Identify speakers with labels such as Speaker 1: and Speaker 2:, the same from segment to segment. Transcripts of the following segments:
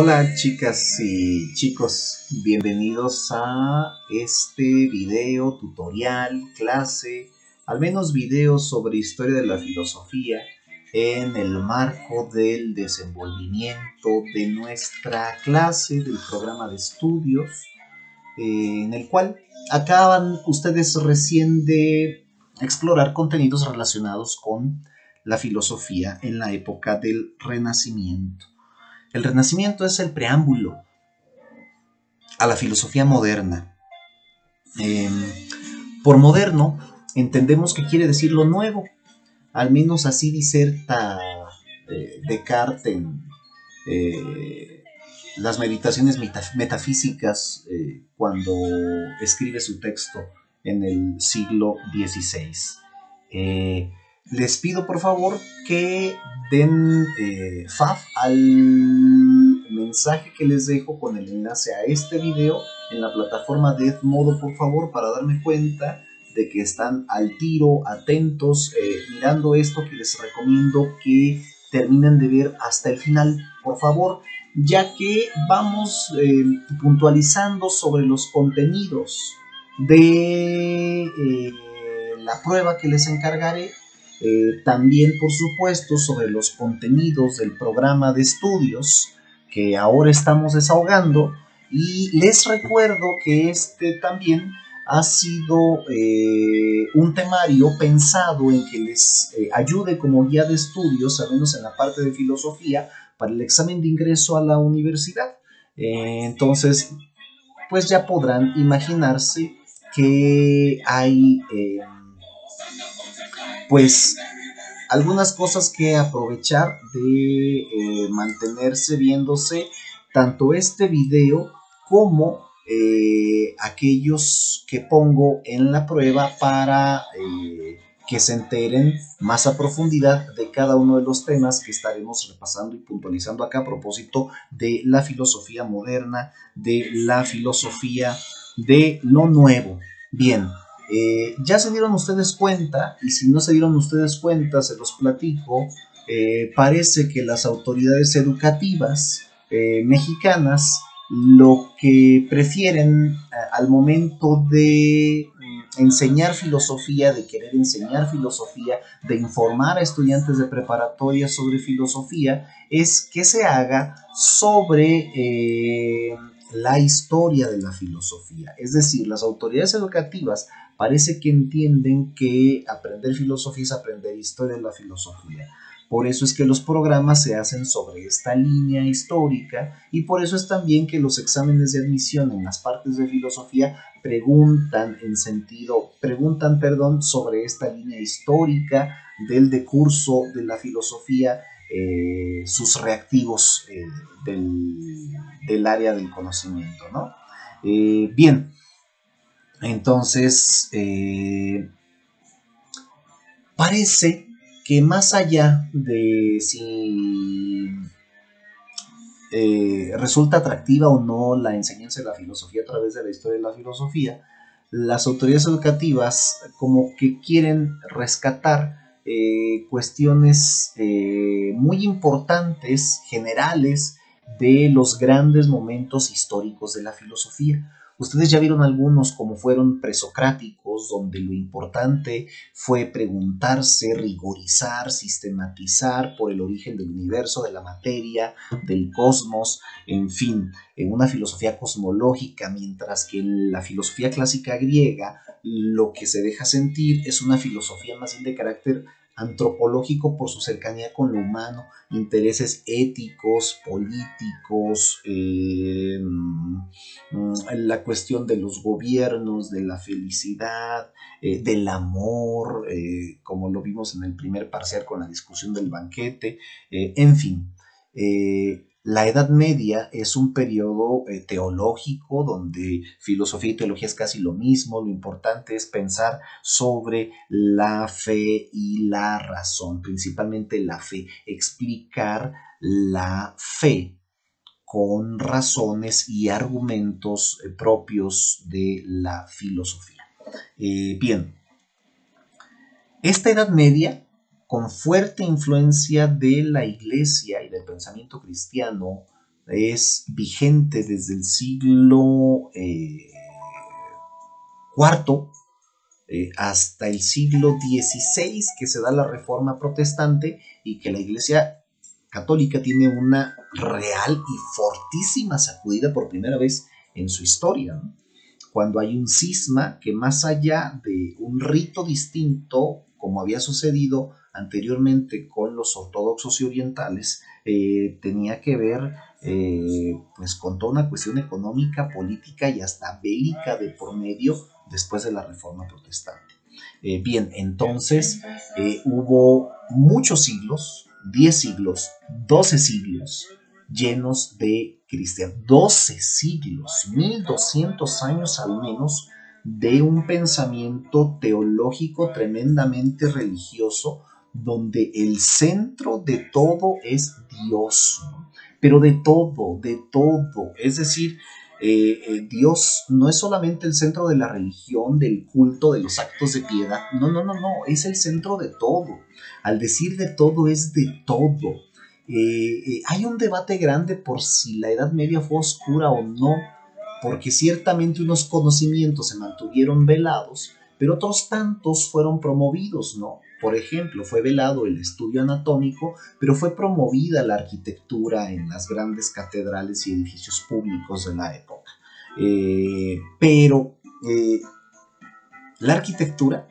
Speaker 1: Hola chicas y chicos, bienvenidos a este video, tutorial, clase, al menos video sobre historia de la filosofía en el marco del desenvolvimiento de nuestra clase del programa de estudios eh, en el cual acaban ustedes recién de explorar contenidos relacionados con la filosofía en la época del Renacimiento. El Renacimiento es el preámbulo a la filosofía moderna. Em, por moderno entendemos que quiere decir lo nuevo, al menos así diserta eh, Descartes en eh, las meditaciones metafísicas eh, cuando escribe su texto en el siglo XVI les pido por favor que den eh, faf al mensaje que les dejo con el enlace a este video en la plataforma de Edmodo por favor para darme cuenta de que están al tiro, atentos, eh, mirando esto que les recomiendo que terminen de ver hasta el final, por favor, ya que vamos eh, puntualizando sobre los contenidos de la prueba que les encargaré eh, también, por supuesto, sobre los contenidos del programa de estudios que ahora estamos desahogando. Y les recuerdo que este también ha sido eh, un temario pensado en que les eh, ayude como guía de estudios, al menos en la parte de filosofía, para el examen de ingreso a la universidad. entonces, pues ya podrán imaginarse que hay pues algunas cosas que aprovechar de eh, mantenerse viéndose tanto este video como eh, aquellos que pongo en la prueba para eh, que se enteren más a profundidad de cada uno de los temas que estaremos repasando y puntualizando acá a propósito de la filosofía moderna, de la filosofía de lo nuevo. Bien, eh, ya se dieron ustedes cuenta, y si no se dieron ustedes cuenta, se los platico, eh, parece que las autoridades educativas eh, mexicanas lo que prefieren al momento de mm, enseñar filosofía, de querer enseñar filosofía, de informar a estudiantes de preparatoria sobre filosofía, es que se haga sobre la historia de la filosofía. Es decir, las autoridades educativas parece que entienden que aprender filosofía es aprender historia de la filosofía. Por eso es que los programas se hacen sobre esta línea histórica y por eso es también que los exámenes de admisión en las partes de filosofía preguntan en sentido, preguntan, perdón, sobre esta línea histórica del decurso de la filosofía, eh, sus reactivos eh, del, área del conocimiento, ¿no? Eh, bien, entonces, eh, parece que más allá de si eh, resulta atractiva o no la enseñanza de la filosofía a través de la historia de la filosofía, las autoridades educativas como que quieren rescatar eh, cuestiones muy importantes, generales, de los grandes momentos históricos de la filosofía. Ustedes ya vieron algunos como fueron presocráticos, donde lo importante fue preguntarse, rigorizar, sistematizar por el origen del universo, de la materia, del cosmos, en fin, en una filosofía cosmológica, mientras que en la filosofía clásica griega lo que se deja sentir es una filosofía más bien de carácter antropológico por su cercanía con lo humano, intereses éticos, políticos, eh, mm, la cuestión de los gobiernos, de la felicidad, eh, del amor, eh, como lo vimos en el primer parcial con la discusión del banquete, en fin. La Edad Media es un periodo eh, teológico donde filosofía y teología es casi lo mismo. Lo importante es pensar sobre la fe y la razón, principalmente la fe, explicar la fe con razones y argumentos eh, propios de la filosofía. Eh, bien, esta Edad Media con fuerte influencia de la iglesia y del pensamiento cristiano es vigente desde el siglo IV eh, eh, hasta el siglo XVI que se da la reforma protestante y que la Iglesia católica tiene una real y fortísima sacudida por primera vez en su historia. Cuando hay un cisma que más allá de un rito distinto, como había sucedido anteriormente con los ortodoxos y orientales, eh, tenía que ver eh, pues con toda una cuestión económica, política y hasta bélica de por medio después de la reforma protestante. Eh, bien, entonces hubo muchos siglos, 10 siglos, 12 siglos llenos de cristianos, 12 siglos, 1200 años al menos de un pensamiento teológico tremendamente religioso donde el centro de todo es Dios, pero de todo, de todo. Es decir, eh, eh, Dios no es solamente el centro de la religión, del culto, de los actos de piedad. No, no, no, no, es el centro de todo. Al decir de todo es de todo. Eh, hay un debate grande por si la Edad Media fue oscura o no, porque ciertamente unos conocimientos se mantuvieron velados, pero otros tantos fueron promovidos, ¿no? Por ejemplo, fue velado el estudio anatómico, pero fue promovida la arquitectura en las grandes catedrales y edificios públicos de la época. Eh, pero eh, la arquitectura,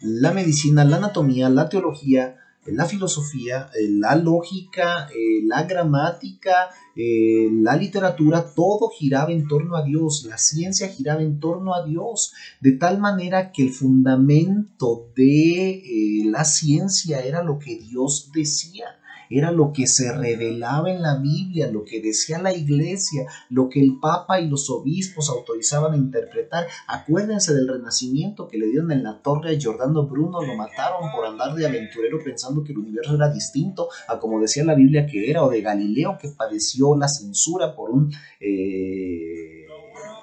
Speaker 1: la medicina, la anatomía, la teología, la filosofía, eh, la lógica, eh, la gramática, eh, la literatura, todo giraba en torno a Dios, la ciencia giraba en torno a Dios, de tal manera que el fundamento de la ciencia era lo que Dios decía era lo que se revelaba en la Biblia, lo que decía la iglesia, lo que el Papa y los obispos autorizaban a interpretar. Acuérdense del renacimiento que le dieron en la torre a Giordano Bruno, lo mataron por andar de aventurero pensando que el universo era distinto a como decía la Biblia que era, o de Galileo que padeció la censura por un eh,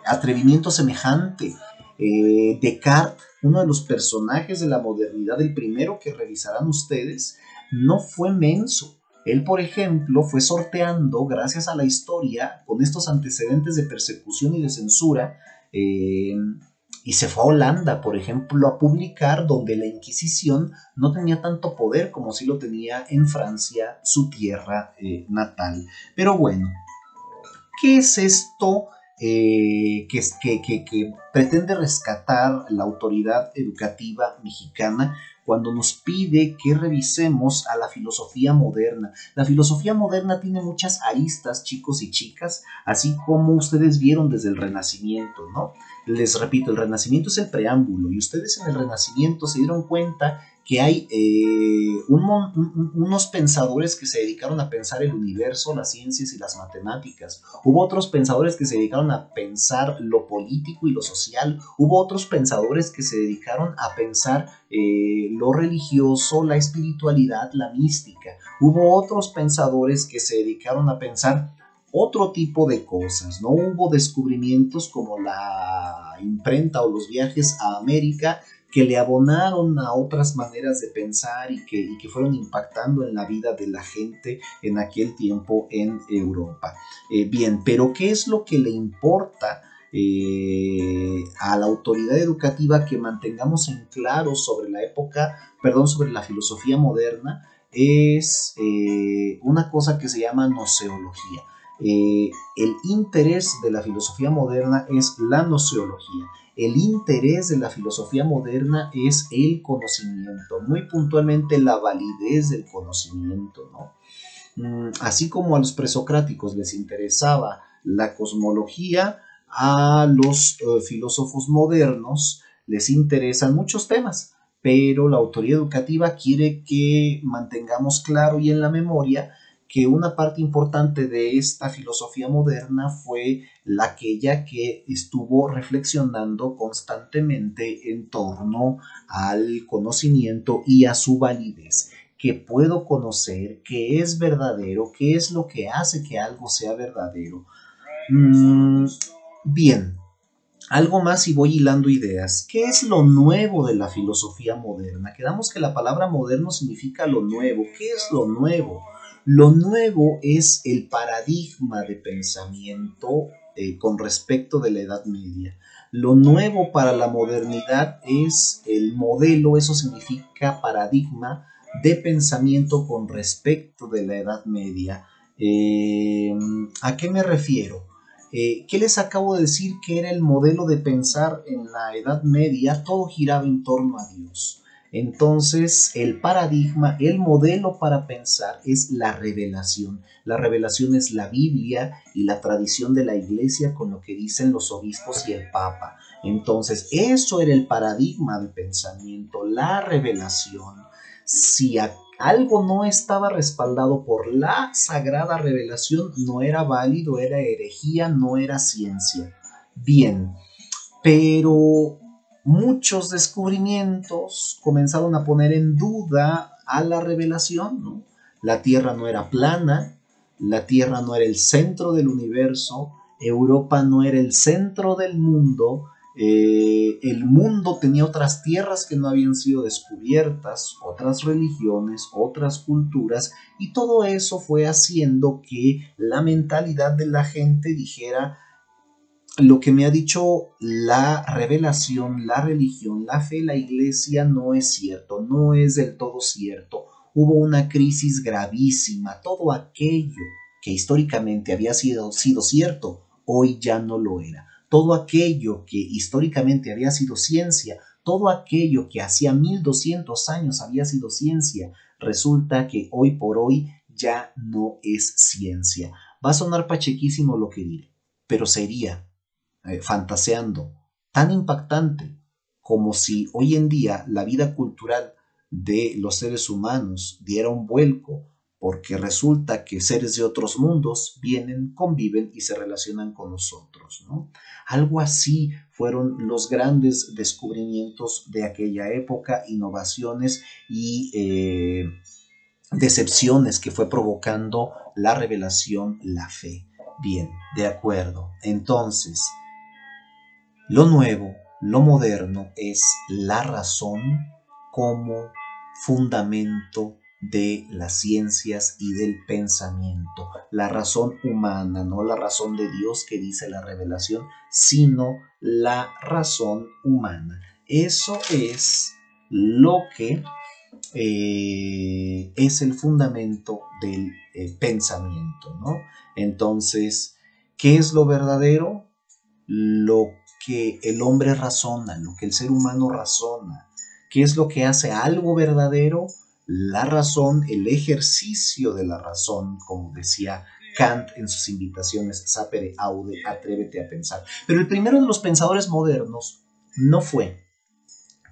Speaker 1: atrevimiento semejante. Eh, Descartes, uno de los personajes de la modernidad, el primero que revisarán ustedes, no fue menso. Él, por ejemplo, fue sorteando, gracias a la historia, con estos antecedentes de persecución y de censura, eh, y se fue a Holanda, por ejemplo, a publicar donde la Inquisición no tenía tanto poder como si lo tenía en Francia, su tierra eh, natal. Pero bueno, ¿qué es esto eh, que, que, pretende rescatar la autoridad educativa mexicana? cuando nos pide que revisemos a la filosofía moderna. La filosofía moderna tiene muchas aristas, chicos y chicas, así como ustedes vieron desde el Renacimiento, ¿no? Les repito, el Renacimiento es el preámbulo y ustedes en el Renacimiento se dieron cuenta que hay eh, unos pensadores que se dedicaron a pensar el universo, las ciencias y las matemáticas. Hubo otros pensadores que se dedicaron a pensar lo político y lo social. Hubo otros pensadores que se dedicaron a pensar eh, lo religioso, la espiritualidad, la mística. Hubo otros pensadores que se dedicaron a pensar otro tipo de cosas. No hubo descubrimientos como la imprenta o los viajes a América que le abonaron a otras maneras de pensar y que, fueron impactando en la vida de la gente en aquel tiempo en Europa. Eh, bien, pero ¿qué es lo que le importa? Eh, a la autoridad educativa que mantengamos en claro sobre la época, perdón, sobre la filosofía moderna, es eh, una cosa que se llama noceología. el interés de la filosofía moderna es la noceología el interés de la filosofía moderna es el conocimiento, muy puntualmente la validez del conocimiento, ¿no? Mm, así como a los presocráticos les interesaba la cosmología, a los eh, filósofos modernos les interesan muchos temas, pero la autoridad educativa quiere que mantengamos claro y en la memoria que una parte importante de esta filosofía moderna fue la aquella que estuvo reflexionando constantemente en torno al conocimiento y a su validez que puedo conocer, que es verdadero, qué es lo que hace que algo sea verdadero. Mm, bien, algo más y voy hilando ideas. ¿Qué es lo nuevo de la filosofía moderna? Quedamos que la palabra moderno significa lo nuevo. ¿Qué es lo nuevo? Lo nuevo es el paradigma de pensamiento eh, con respecto de la Edad Media. Lo nuevo para la modernidad es el modelo, eso significa paradigma de pensamiento con respecto de la Edad Media. Eh, ¿A qué me refiero? Eh, ¿Qué les acabo de decir que era el modelo de pensar en la Edad Media? Todo giraba en torno a Dios. Entonces, el paradigma, el modelo para pensar es la revelación. La revelación es la Biblia y la tradición de la iglesia con lo que dicen los obispos y el Papa. Entonces, eso era el paradigma de pensamiento, la revelación. Si algo no estaba respaldado por la sagrada revelación, no era válido, era herejía, no era ciencia. Bien, pero muchos descubrimientos comenzaron a poner en duda a la revelación. La Tierra no era plana, la Tierra no era el centro del universo, Europa no era el centro del mundo, eh, el mundo tenía otras tierras que no habían sido descubiertas, otras religiones, otras culturas, y todo eso fue haciendo que la mentalidad de la gente dijera, lo que me ha dicho la revelación, la religión, la fe, la iglesia no es cierto, no es del todo cierto. Hubo una crisis gravísima, todo aquello que históricamente había sido, cierto, hoy ya no lo era. Todo aquello que históricamente había sido ciencia, todo aquello que hacía 1200 años había sido ciencia, resulta que hoy por hoy ya no es ciencia. Va a sonar pachequísimo lo que diré, pero sería eh, fantaseando, tan impactante como si hoy en día la vida cultural de los seres humanos diera un vuelco porque resulta que seres de otros mundos vienen, conviven y se relacionan con nosotros. ¿no? Algo así fueron los grandes descubrimientos de aquella época, innovaciones y eh, decepciones que fue provocando la revelación, la fe. Bien, de acuerdo. Entonces, lo nuevo, lo moderno es la razón como fundamento de las ciencias y del pensamiento, la razón humana, no la razón de Dios que dice la revelación, sino la razón humana. Eso es lo que eh, es el fundamento del eh, pensamiento, ¿no? Entonces, ¿qué es lo verdadero? Lo que el hombre razona, lo que el ser humano razona. ¿Qué es lo que hace algo verdadero? La razón, el ejercicio de la razón, como decía Kant en sus invitaciones, sapere aude, atrévete a pensar. Pero el primero de los pensadores modernos no fue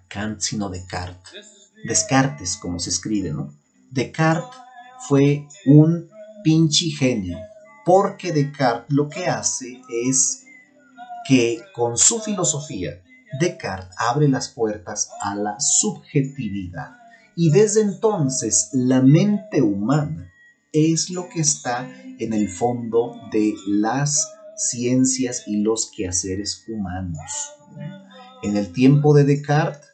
Speaker 1: Kant, sino Descartes. Descartes, como se escribe, ¿no? Descartes fue un pinche genio, porque Descartes lo que hace es que con su filosofía Descartes abre las puertas a la subjetividad. Y desde entonces la mente humana es lo que está en el fondo de las ciencias y los quehaceres humanos. En el tiempo de Descartes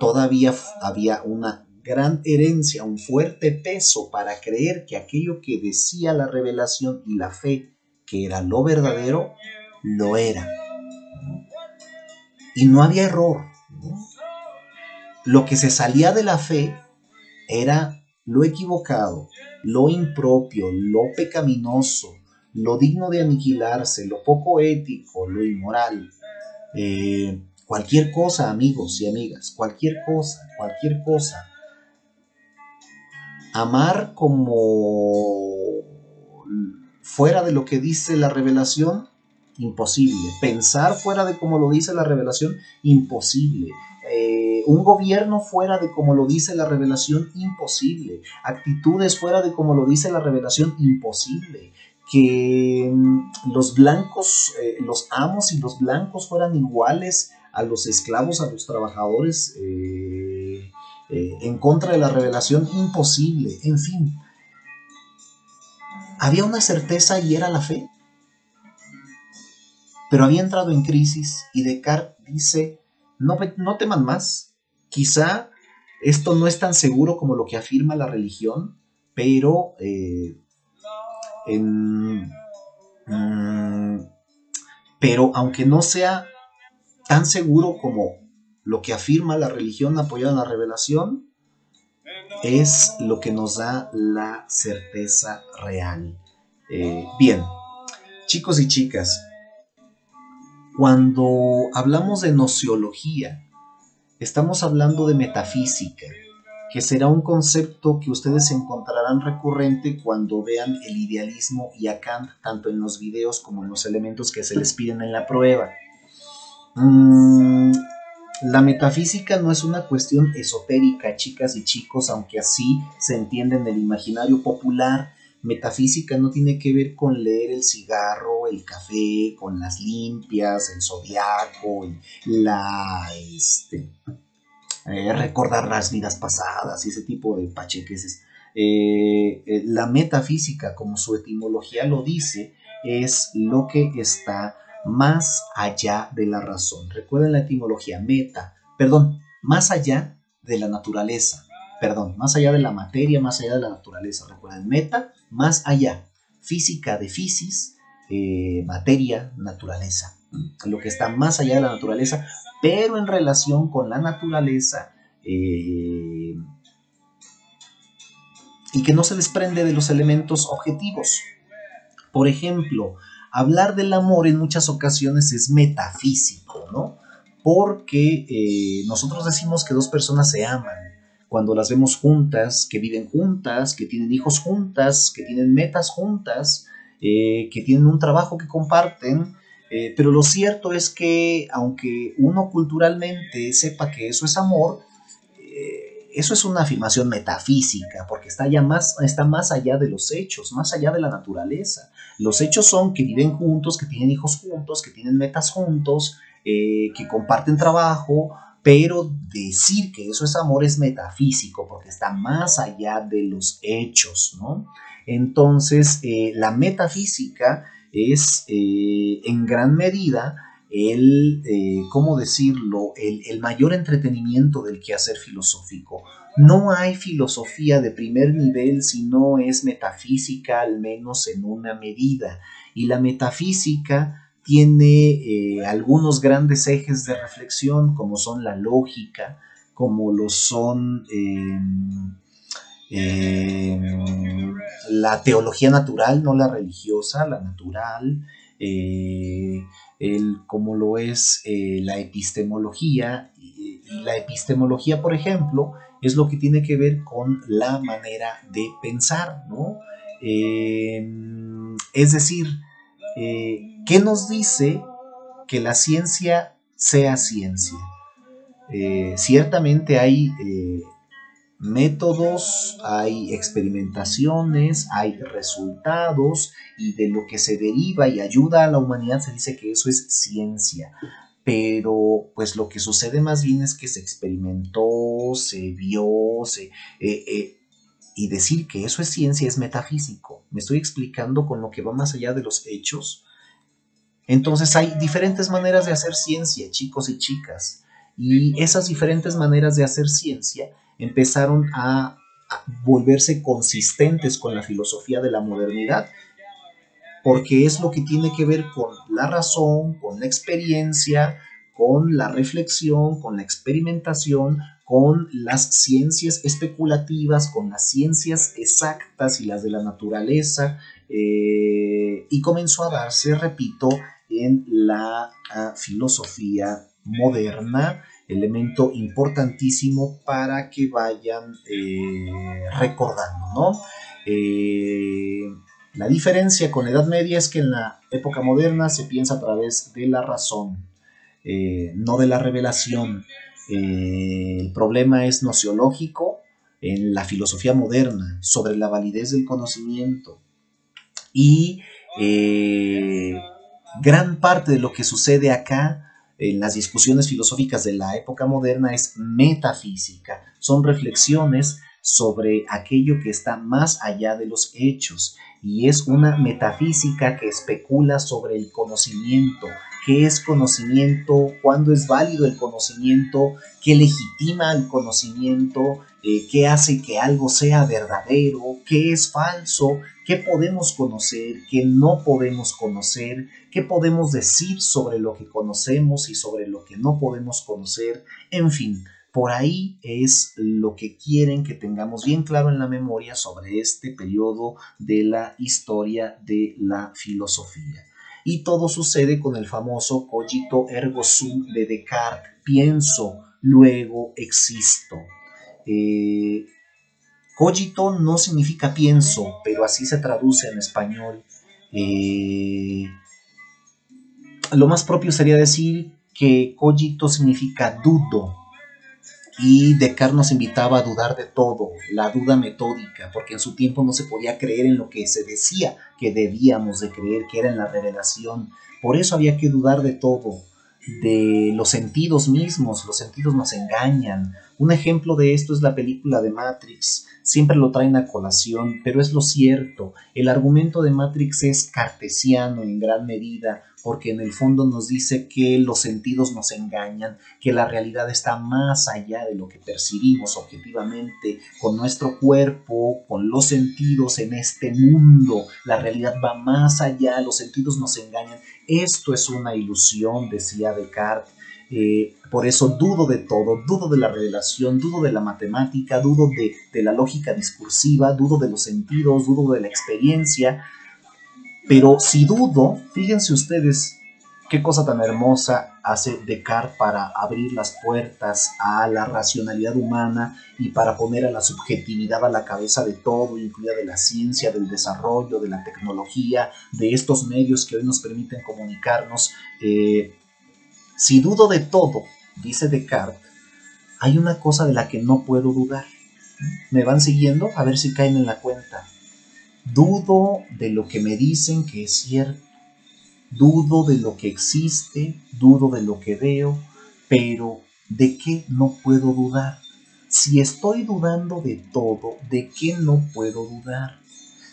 Speaker 1: todavía había una gran herencia, un fuerte peso para creer que aquello que decía la revelación y la fe, que era lo verdadero, lo era. Y no había error. Lo que se salía de la fe era lo equivocado, lo impropio, lo pecaminoso, lo digno de aniquilarse, lo poco ético, lo inmoral. Eh, cualquier cosa, amigos y amigas, cualquier cosa, cualquier cosa. Amar como fuera de lo que dice la revelación imposible. Pensar fuera de como lo dice la revelación, imposible. Eh, un gobierno fuera de como lo dice la revelación, imposible. Actitudes fuera de como lo dice la revelación, imposible. Que mm, los blancos, eh, los amos y los blancos fueran iguales a los esclavos, a los trabajadores, eh, en contra de la revelación, imposible. En fin, había una certeza y era la fe pero había entrado en crisis y Descartes dice, no, no teman más, quizá esto no es tan seguro como lo que afirma la religión, pero en, mm, pero aunque no sea tan seguro como lo que afirma la religión apoyada en la revelación, es lo que nos da la certeza real. Eh, bien, chicos y chicas, cuando hablamos de nociología, estamos hablando de metafísica, que será un concepto que ustedes encontrarán recurrente cuando vean el idealismo y a Kant tanto en los videos como en los elementos que se les piden en la prueba. Mm, la metafísica no es una cuestión esotérica, chicas y chicos, aunque así se entiende en el imaginario popular. Metafísica no tiene que ver con leer el cigarro, el café, con las limpias, el zodiaco, la este, eh, recordar las vidas pasadas y ese tipo de pacheques. Eh, eh, la metafísica, como su etimología lo dice, es lo que está más allá de la razón. Recuerden la etimología, meta, perdón, más allá de la naturaleza, perdón, más allá de la materia, más allá de la naturaleza. Recuerden, meta, más allá. Física de fisis, eh, materia, naturaleza. Lo que está más allá de la naturaleza, pero en relación con la naturaleza eh, y que no se desprende de los elementos objetivos. Por ejemplo, hablar del amor en muchas ocasiones es metafísico, ¿no? Porque eh, nosotros decimos que dos personas se aman cuando las vemos juntas, que viven juntas, que tienen hijos juntas, que tienen metas juntas, eh, que tienen un trabajo que comparten, eh, pero lo cierto es que aunque uno culturalmente sepa que eso es amor, eso es una afirmación metafísica, porque está, ya más, está más allá de los hechos, más allá de la naturaleza. Los hechos son que viven juntos, que tienen hijos juntos, que tienen metas juntos, eh, que comparten trabajo, pero decir que eso es amor es metafísico, porque está más allá de los hechos, ¿no? Entonces, eh, la metafísica es eh, en gran medida el, ¿cómo decirlo?, el, el, mayor entretenimiento del quehacer filosófico. No hay filosofía de primer nivel si no es metafísica, al menos en una medida. Y la metafísica tiene eh, algunos grandes ejes de reflexión, como son la lógica, como lo son em, em, la teología natural, no la religiosa, la natural, eh, el, como lo es eh, la epistemología. y la epistemología, por ejemplo, es lo que tiene que ver con la manera de pensar, ¿no? Em, es decir, eh, ¿qué nos dice que la ciencia sea ciencia? Eh, ciertamente hay eh, métodos, hay experimentaciones, hay resultados y de lo que se deriva y ayuda a la humanidad se dice que eso es ciencia pero pues lo que sucede más bien es que se experimentó, se vio, se, y decir que eso es ciencia es metafísico. Me estoy explicando con lo que va más allá de los hechos. Entonces hay diferentes maneras de hacer ciencia, chicos y chicas, y esas diferentes maneras de hacer ciencia empezaron a volverse consistentes con la filosofía de la modernidad porque es lo que tiene que ver con la razón, con la experiencia, con la reflexión, con la experimentación, con las ciencias especulativas, con las ciencias exactas y las de la naturaleza, eh, y comenzó a darse, repito, en la ah, filosofía moderna, elemento importantísimo para que vayan eh, recordando, ¿no? Eh, la diferencia con la Edad Media es que en la época moderna se piensa a través de la razón, no de la revelación. El problema es nociológico en la filosofía moderna sobre la validez del conocimiento. Y eh, gran parte de lo que sucede acá en las discusiones filosóficas de la época moderna es metafísica, son reflexiones sobre aquello que está más allá de los hechos. Y es una metafísica que especula sobre el conocimiento, qué es conocimiento, cuándo es válido el conocimiento, qué legitima el conocimiento, eh, qué hace que algo sea verdadero, qué es falso, qué podemos conocer, qué no podemos conocer, qué podemos decir sobre lo que conocemos y sobre lo que no podemos conocer, en fin. Por ahí es lo que quieren que tengamos bien claro en la memoria sobre este periodo de la historia de la filosofía. Y todo sucede con el famoso cogito ergo sum de Descartes, pienso, luego existo. Eh, cogito no significa pienso, pero así se traduce en español. Eh, lo más propio sería decir que cogito significa dudo, y Descartes nos invitaba a dudar de todo, la duda metódica, porque en su tiempo no se podía creer en lo que se decía que debíamos de creer, que era en la revelación. Por eso había que dudar de todo, de los sentidos mismos, los sentidos nos engañan. Un ejemplo de esto es la película de Matrix. Siempre lo traen a colación, pero es lo cierto. El argumento de Matrix es cartesiano en gran medida porque en el fondo nos dice que los sentidos nos engañan, que la realidad está más allá de lo que percibimos objetivamente con nuestro cuerpo, con los sentidos en este mundo. La realidad va más allá, los sentidos nos engañan. Esto es una ilusión, decía Descartes. Eh, por eso dudo de todo, dudo de la revelación, dudo de la matemática, dudo de, de la lógica discursiva, dudo de los sentidos, dudo de la experiencia, pero si dudo, fíjense ustedes qué cosa tan hermosa hace Descartes para abrir las puertas a la racionalidad humana y para poner a la subjetividad a la cabeza de todo, incluida de la ciencia, del desarrollo, de la tecnología, de estos medios que hoy nos permiten comunicarnos. Eh, si dudo de todo, dice Descartes, hay una cosa de la que no puedo dudar. ¿Me van siguiendo? A ver si caen en la cuenta. Dudo de lo que me dicen que es cierto. Dudo de lo que existe, dudo de lo que veo, pero ¿de qué no puedo dudar? Si estoy dudando de todo, ¿de qué no puedo dudar?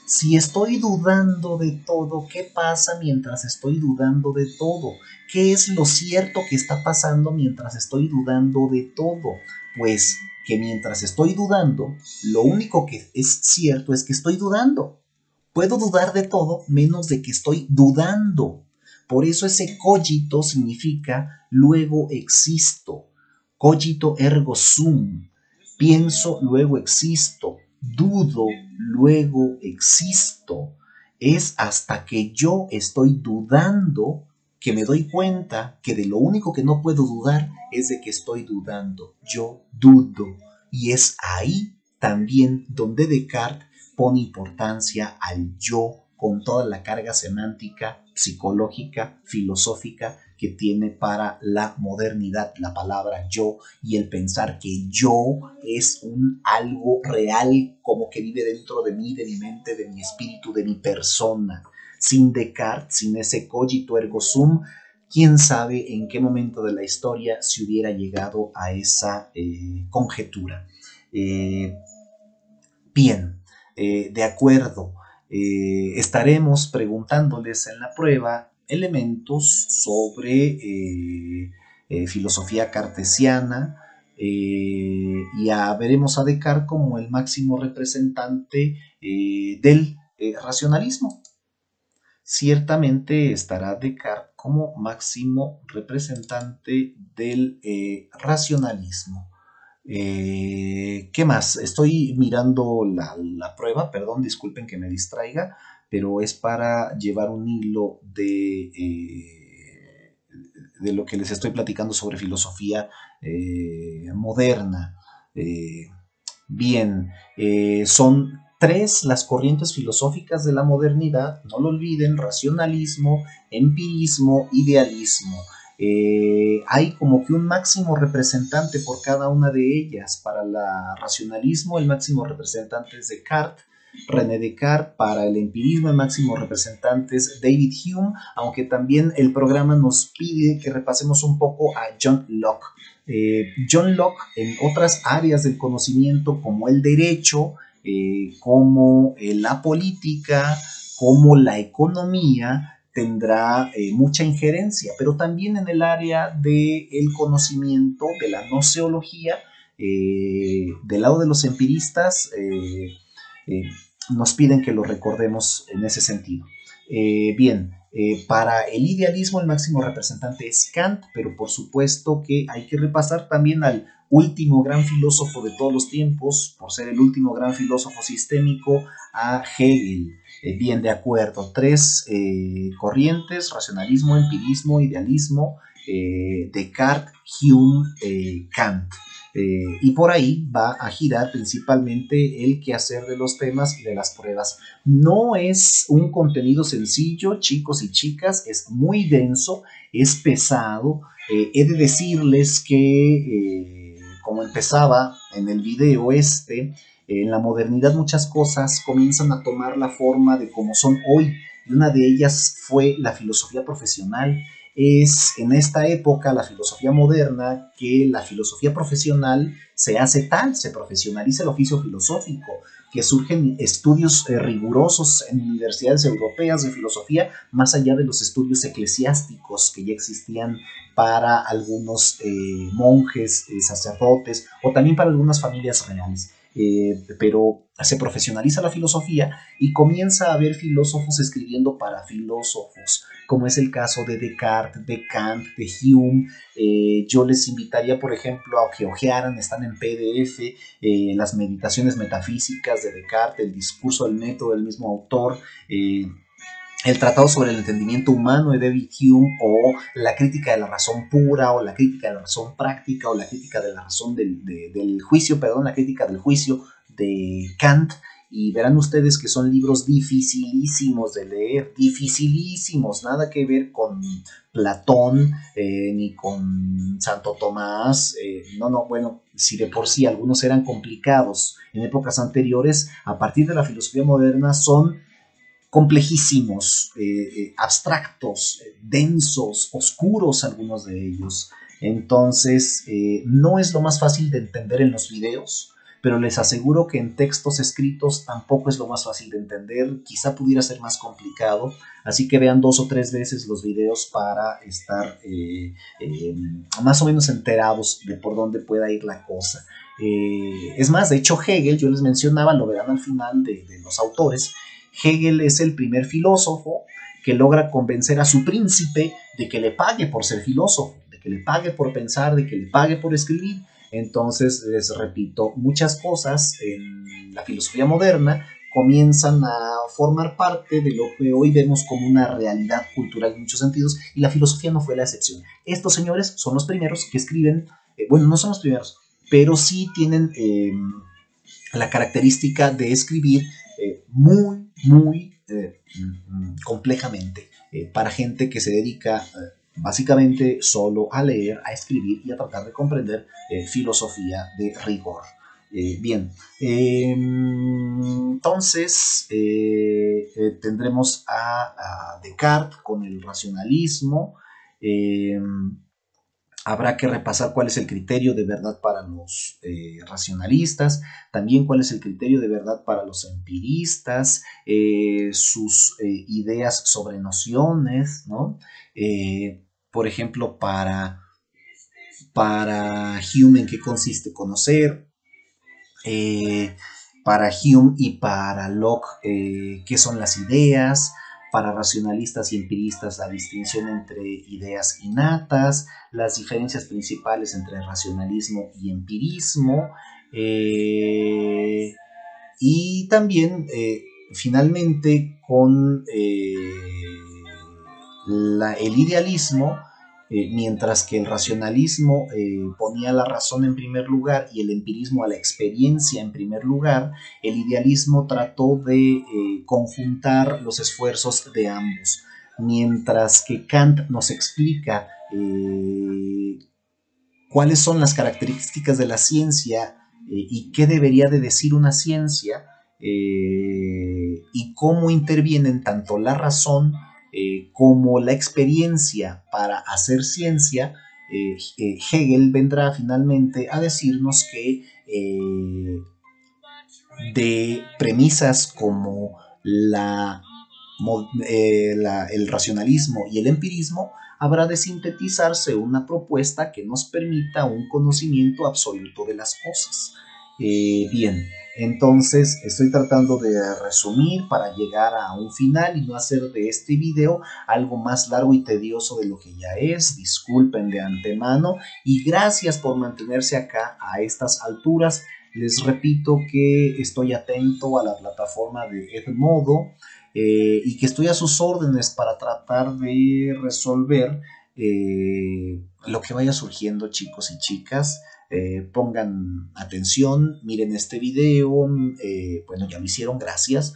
Speaker 1: Si estoy dudando de todo, ¿qué pasa mientras estoy dudando de todo? ¿Qué es lo cierto que está pasando mientras estoy dudando de todo? Pues que mientras estoy dudando, lo único que es cierto es que estoy dudando. Puedo dudar de todo menos de que estoy dudando. Por eso ese cogito significa luego existo. Cogito ergo sum. Pienso, luego existo. Dudo, luego existo. Es hasta que yo estoy dudando que me doy cuenta que de lo único que no puedo dudar es de que estoy dudando. Yo dudo. Y es ahí también donde Descartes pone importancia al yo con toda la carga semántica, psicológica, filosófica que tiene para la modernidad la palabra yo y el pensar que yo es un algo real como que vive dentro de mí, de mi mente, de mi espíritu, de mi persona. Sin Descartes, sin ese cogito ergo sum, quién sabe en qué momento de la historia se hubiera llegado a esa eh, conjetura. Eh, bien, eh, de acuerdo, estaremos preguntándoles en la prueba elementos sobre filosofía cartesiana, y veremos a Descartes como el máximo representante del racionalismo ciertamente estará Descartes como máximo representante del eh, racionalismo. Eh, ¿Qué más? Estoy mirando la, prueba, perdón, disculpen que me distraiga, pero es para llevar un hilo de, eh, de lo que les estoy platicando sobre filosofía moderna. bien, son Tres, las corrientes filosóficas de la modernidad, no lo olviden, racionalismo, empirismo, idealismo. Eh, hay como que un máximo representante por cada una de ellas. Para el racionalismo, el máximo representante es Descartes, René Descartes, para el empirismo el máximo representante es David Hume, aunque también el programa nos pide que repasemos un poco a John Locke. John Locke en otras áreas del conocimiento como el derecho, como la política, como la economía, tendrá eh, mucha injerencia, pero también en el área del el conocimiento, de la noceología, eh, del lado de los empiristas, eh, nos piden que lo recordemos en ese sentido. bien, para el idealismo el máximo representante es Kant, pero por supuesto que hay que repasar también al último gran filósofo de todos los tiempos, por ser el último gran filósofo sistémico, a Hegel. Eh, bien, de acuerdo, tres eh, corrientes, racionalismo, empirismo, idealismo, eh, Descartes, Hume, Kant. y por ahí va a girar principalmente el quehacer de los temas y de las pruebas. No es un contenido sencillo, chicos y chicas, es muy denso, es pesado. he de decirles que, como empezaba en el video este, en la modernidad muchas cosas comienzan a tomar la forma de como son hoy y una de ellas fue la filosofía profesional. Es en esta época, la filosofía moderna, que la filosofía profesional se hace tal, se profesionaliza el oficio filosófico, que surgen estudios eh, rigurosos en universidades europeas de filosofía, más allá de los estudios eclesiásticos que ya existían para algunos eh, monjes, eh, sacerdotes o también para algunas familias reales. Pero se profesionaliza la filosofía y comienza a haber filósofos escribiendo para filósofos, como es el caso de Descartes, de Kant, de Hume. Eh, yo les invitaría, por ejemplo, a que ojearan, están en PDF, eh, las meditaciones metafísicas de Descartes, el discurso del método del mismo autor el Tratado sobre el Entendimiento Humano de David Hume o la crítica de la razón pura o la crítica de la razón práctica o la crítica de la razón del, juicio, perdón, la crítica del juicio de Kant. Y verán ustedes que son libros dificilísimos de leer, dificilísimos, nada que ver con Platón eh, ni con Santo Tomás. Eh, no, no, bueno, si de por sí algunos eran complicados en épocas anteriores, a partir de la filosofía moderna son complejísimos, eh, abstractos, densos, oscuros algunos de ellos. Entonces, no es lo más fácil de entender en los videos, pero les aseguro que en textos escritos tampoco es lo más fácil de entender, quizá pudiera ser más complicado, así que vean dos o tres veces los videos para estar más o menos enterados de por dónde pueda ir la cosa. es más, de hecho Hegel, yo les mencionaba, lo verán al final de los autores, Hegel es el primer filósofo que logra convencer a su príncipe de que le pague por ser filósofo, de que le pague por pensar, de que le pague por escribir. Entonces, les repito, muchas cosas en la filosofía moderna comienzan a formar parte de lo que hoy vemos como una realidad cultural en muchos sentidos y la filosofía no fue la excepción. Estos señores son los primeros que escriben, eh, bueno, no son los primeros, pero sí tienen eh, la característica de escribir eh, muy, muy eh, mm, complejamente para gente que se dedica básicamente solo a leer, a escribir y a tratar de comprender filosofía de rigor. bien, em, entonces tendremos a, Descartes con el racionalismo. Em, Habrá que repasar cuál es el criterio de verdad para los eh, racionalistas, también cuál es el criterio de verdad para los empiristas, eh, sus eh, ideas sobre nociones, ¿no? Por ejemplo, para, para Hume, ¿en qué consiste conocer? para Hume y para Locke, ¿qué son las ideas? para racionalistas y empiristas la distinción entre ideas innatas, las diferencias principales entre racionalismo y empirismo, eh, y también eh, finalmente con eh, el idealismo eh, mientras que el racionalismo eh, ponía la razón en primer lugar y el empirismo a la experiencia en primer lugar, el idealismo trató de eh, conjuntar los esfuerzos de ambos, mientras que Kant nos explica cuáles son las características de la ciencia y qué debería de decir una ciencia y cómo intervienen tanto la razón eh, como la experiencia para hacer ciencia, Hegel vendrá finalmente a decirnos que de premisas como la, el racionalismo y el empirismo, habrá de sintetizarse una propuesta que nos permita un conocimiento absoluto de las cosas. Eh, bien, entonces estoy tratando de resumir para llegar a un final y no hacer de este video algo más largo y tedioso de lo que ya es. Disculpen de antemano y gracias por mantenerse acá a estas alturas. Les repito que estoy atento a la plataforma de Edmodo eh, y que estoy a sus órdenes para tratar de resolver eh, lo que vaya surgiendo chicos y chicas. Eh, pongan atención, miren este video, bueno ya lo hicieron, gracias.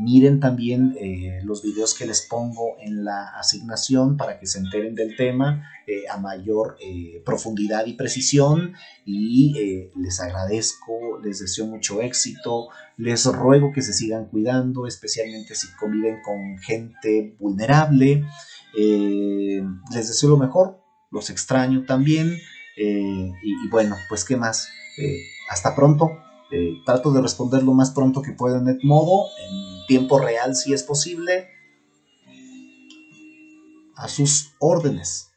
Speaker 1: miren también los videos que les pongo en la asignación para que se enteren del tema a mayor profundidad y precisión y les agradezco, les deseo mucho éxito, les ruego que se sigan cuidando, especialmente si conviven con gente vulnerable. Eh, les deseo lo mejor, los extraño también. Eh, y, bueno, pues qué más. Eh, hasta pronto. trato de responder lo más pronto que pueda en modo, en tiempo real si es posible. A sus órdenes.